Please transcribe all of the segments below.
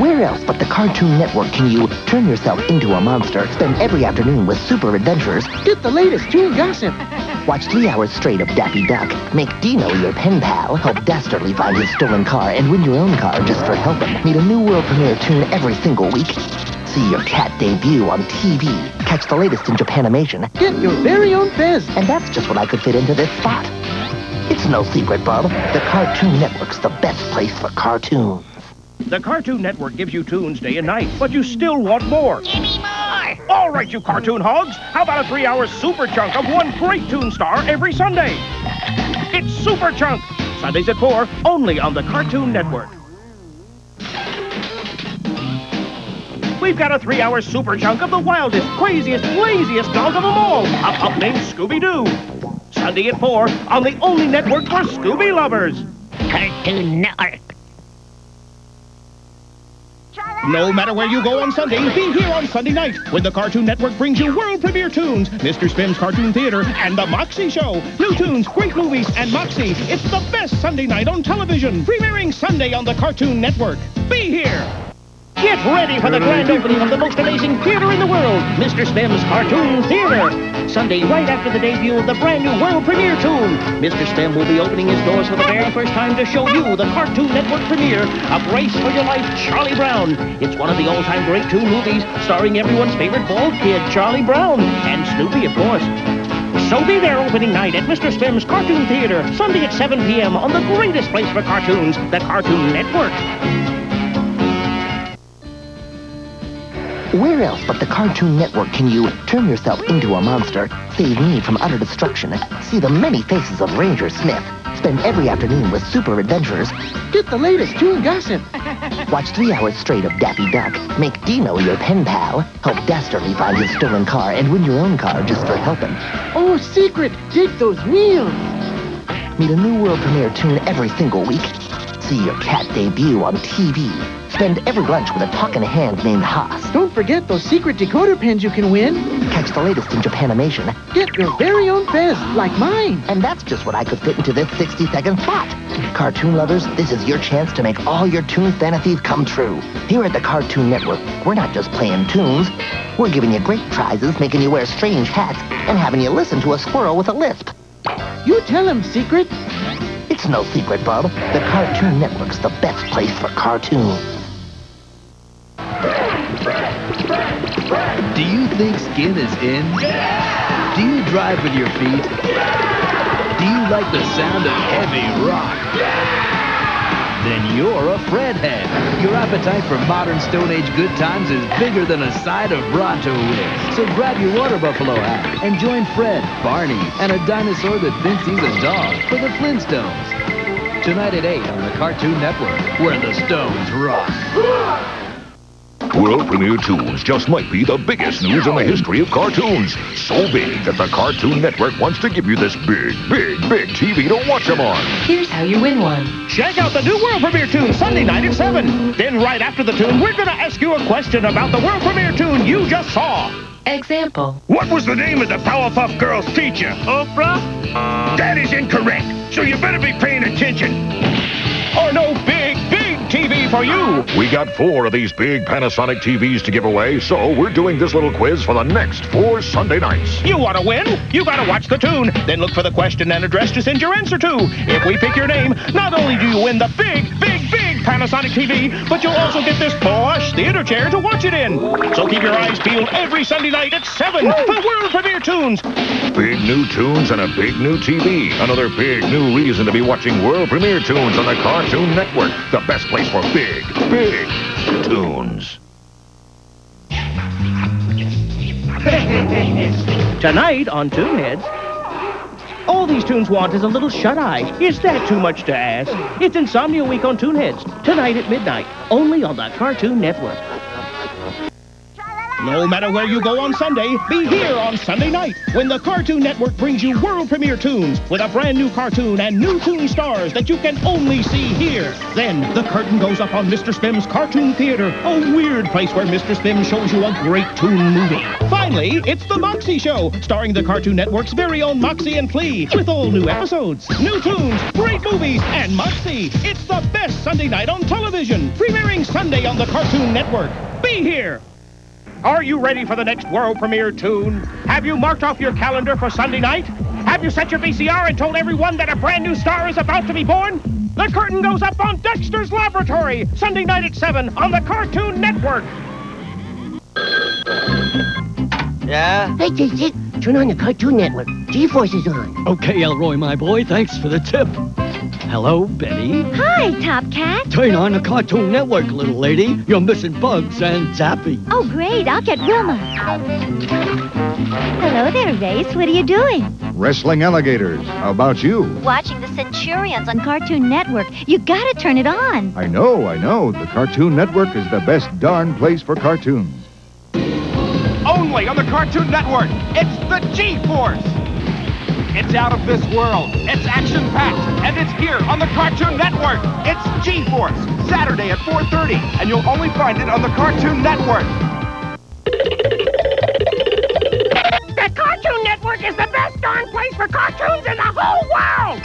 Where else but the Cartoon Network can you turn yourself into a monster, spend every afternoon with super adventures, Get the latest toon gossip. watch three hours straight of Daffy Duck, make Dino your pen pal, help Dastardly find his stolen car, and win your own car just for helping, meet a new world premiere toon every single week, see your cat debut on TV, catch the latest in Japanimation, Get your very own Fez. and that's just what I could fit into this spot. It's no secret, Bob. The Cartoon Network's the best place for cartoons. The Cartoon Network gives you tunes day and night, but you still want more. Give me more! All right, you cartoon hogs. How about a three-hour super chunk of one great tune star every Sunday? It's Super Chunk. Sundays at 4, only on the Cartoon Network. We've got a three-hour super chunk of the wildest, craziest, laziest dog of them all, a pup named Scooby-Doo. Sunday at 4 on the only network for Scooby lovers. Cartoon Network. No matter where you go on Sunday, be here on Sunday night when the Cartoon Network brings you world premiere toons, Mr. Spim's Cartoon Theater, and The Moxie Show. New tunes, great movies, and Moxie. It's the best Sunday night on television, premiering Sunday on the Cartoon Network. Be here! Get ready for the grand opening of the most amazing theater in the world, Mr. Spim's Cartoon Theater. Sunday, right after the debut of the brand new world premiere toon, Mr. Spim will be opening his doors for the very first time to show you the Cartoon Network premiere of Race for Your Life, Charlie Brown. It's one of the all-time great two movies, starring everyone's favorite bald kid, Charlie Brown, and Snoopy, of course. So be there opening night at Mr. Spim's Cartoon Theater, Sunday at 7 p.m. on the greatest place for cartoons, the Cartoon Network. Where else but the Cartoon Network can you turn yourself into a monster, save me from utter destruction, see the many faces of Ranger Smith, spend every afternoon with super adventures, Get the latest toon gossip. watch three hours straight of Daffy Duck, make Dino your pen pal, help Dastardly find his stolen car, and win your own car just for helping, Oh, secret. Dig those wheels. meet a new world premiere toon every single week, see your cat debut on TV, spend every lunch with a talking hand named Haas, Don't forget those secret decoder pins you can win. catch the latest in Japanimation, Get your very own Fez, like mine. And that's just what I could fit into this 60-second spot. Cartoon lovers, this is your chance to make all your toon fantasies come true. Here at the Cartoon Network, we're not just playing tunes. We're giving you great prizes, making you wear strange hats, and having you listen to a squirrel with a lisp. You tell him, secret. It's no secret, Bub. The Cartoon Network's the best place for cartoons. Do you think skin is in? Do you drive with your feet? Do you like the sound of heavy rock? Then you're a Fred head. Your appetite for modern Stone Age good times is bigger than a side of Bronto wings. So grab your water buffalo hat and join Fred, Barney, and a dinosaur that thinks he's a dog for the Flintstones. Tonight at 8 on the Cartoon Network, where the Stones rock. World premiere toons just might be the biggest news in the history of cartoons. So big that the Cartoon Network wants to give you this big, big, big TV to watch them on. Here's how you win one. Check out the new world premiere toon Sunday night at 7. Then right after the tune, we're going to ask you a question about the world premiere toon you just saw. Example. What was the name of the Powerpuff Girls teacher? Oprah? That is incorrect. So you better be paying attention. TV for you. We got four of these big Panasonic TVs to give away, so we're doing this little quiz for the next four Sunday nights. You want to win? You got to watch the tune. Then look for the question and address to send your answer to. If we pick your name, not only do you win the big, big, big Panasonic TV, but you'll also get this plush theater chair to watch it in. So keep your eyes peeled every Sunday night at 7 for world premiere toons. Big new tunes and a big new TV. Another big new reason to be watching world premiere toons on the Cartoon Network. The best place for big, big tunes. Tonight on Toonheads. All these tunes want is a little shut-eye. Is that too much to ask? It's Insomnia Week on Toonheads. Tonight at midnight. Only on the Cartoon Network. No matter where you go on Sunday, be here on Sunday night when the Cartoon Network brings you world premiere toons with a brand new cartoon and new tune stars that you can only see here. Then the curtain goes up on Mr. Spim's Cartoon Theater, a weird place where Mr. Spim shows you a great tune movie. Finally, it's the Moxie Show, starring the Cartoon Network's very own Moxie and Flea, with all new episodes, new tunes, great movies, and Moxie. It's the best Sunday night on television, premiering Sunday on the Cartoon Network. Be here! Are you ready for the next world premiere toon? Have you marked off your calendar for Sunday night? Have you set your VCR and told everyone that a brand new star is about to be born? The curtain goes up on Dexter's Laboratory, Sunday night at 7 on the Cartoon Network. Yeah? Hey, Dick, Dick, turn on the Cartoon Network. G-Force is on. Okay, Elroy, my boy, thanks for the tip. Hello, Betty. Hi, Top Cat. Turn on the Cartoon Network, little lady. You're missing Bugs and Zappy. Oh, great. I'll get Wilma. Hello there, Race. What are you doing? Wrestling alligators. How about you? Watching the Centurions on Cartoon Network. You gotta turn it on. I know, I know. The Cartoon Network is the best darn place for cartoons. Only on the Cartoon Network. It's the G-Force. It's out of this world. It's action-packed, and it's here on the Cartoon Network. It's G-Force, Saturday at 4:30, and you'll only find it on the Cartoon Network. The Cartoon Network is the best darn place for cartoons in the whole world!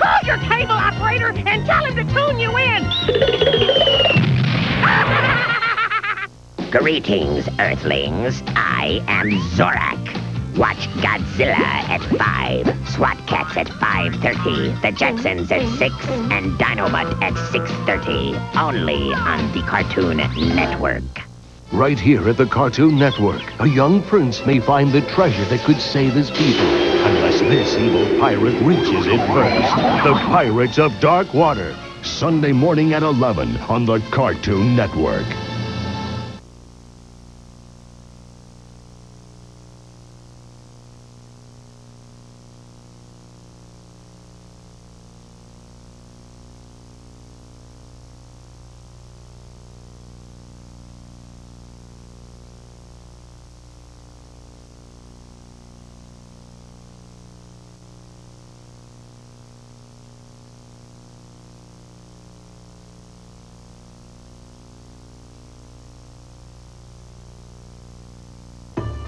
Call your cable operator and tell him to tune you in! Greetings, Earthlings. I am Zorak. Watch Godzilla at 5, SWAT Kats at 5.30, The Jetsons at mm-hmm. 6, mm-hmm. and Dinobot at 6.30. Only on the Cartoon Network. Right here at the Cartoon Network, a young prince may find the treasure that could save his people. Unless this evil pirate reaches it first. The Pirates of Dark Water. Sunday morning at 11 on the Cartoon Network.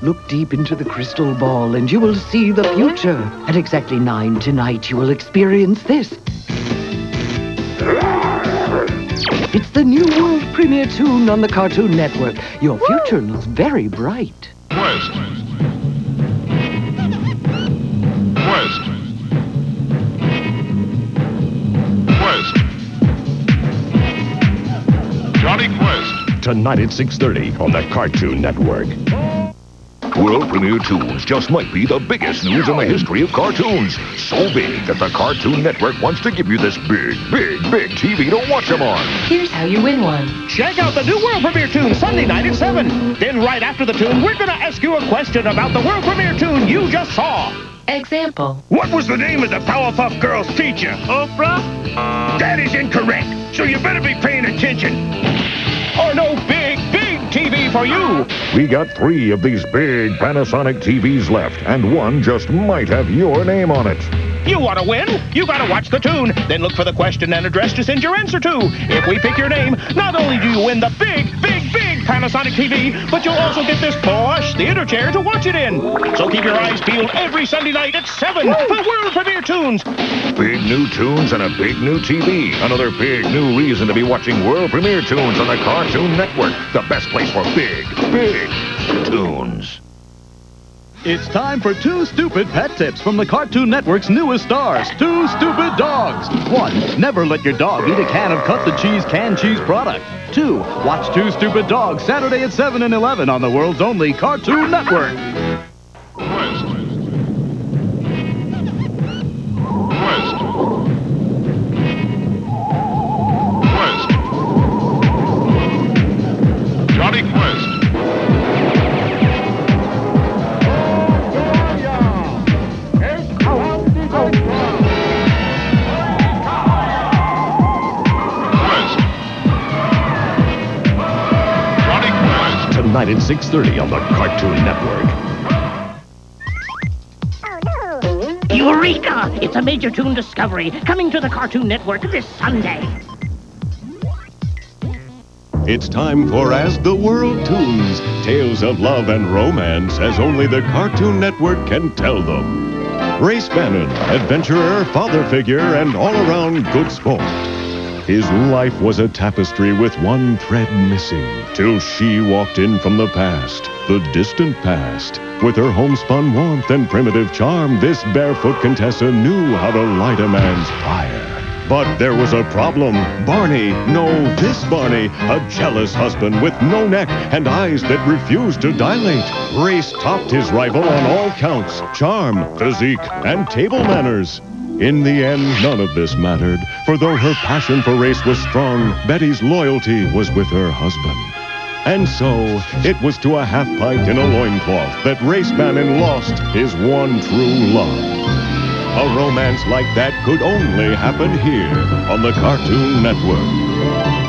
Look deep into the crystal ball and you will see the future. At exactly nine tonight, you will experience this. It's the new world premiere toon on the Cartoon Network. Your future looks very bright. Quest. Quest. Quest. Jonny Quest. Tonight at 6.30 on the Cartoon Network. World premiere toons just might be the biggest news in the history of cartoons. So big that the Cartoon Network wants to give you this big, big, big TV to watch them on. Here's how you win one. Check out the new world premiere toon Sunday night at 7. Then right after the tune, we're going to ask you a question about the world premiere toon you just saw. Example. What was the name of the Powerpuff Girls teacher? Oprah? That is incorrect. So you better be paying attention. Or no big, big TV for you. We got three of these big Panasonic TVs left, and one just might have your name on it. You want to win? You got to watch the tune, then look for the question and address to send your answer to. If we pick your name, not only do you win the big, big, big Panasonic TV, but you'll also get this plush theater chair to watch it in. So keep your eyes peeled every Sunday night at 7 for world premiere toons. Big new tunes and a big new TV. Another big new reason to be watching world premiere toons on the Cartoon Network. The best place for big, big tunes. It's time for two stupid pet tips from the Cartoon Network's newest stars, Two Stupid Dogs. One, never let your dog eat a can of cut the cheese canned cheese product. Two, watch Two Stupid Dogs Saturday at 7 and 11 on the world's only Cartoon Network. Tonight at 6.30 on the Cartoon Network. Eureka! It's a Major Tune discovery coming to the Cartoon Network this Sunday. It's time for As the World Toons, tales of love and romance as only the Cartoon Network can tell them. Race Bannon, adventurer, father figure, and all-around good sport. His life was a tapestry with one thread missing, till she walked in from the past, the distant past. With her homespun warmth and primitive charm, this barefoot Contessa knew how to light a man's fire. But there was a problem. Barney, no, this Barney, a jealous husband with no neck and eyes that refused to dilate. Race topped his rival on all counts charm, physique, and table manners. In the end, none of this mattered, for though her passion for race was strong, Betty's loyalty was with her husband. And so, it was to a half pint in a loincloth that Race Bannon lost his one true love. A romance like that could only happen here on the Cartoon Network.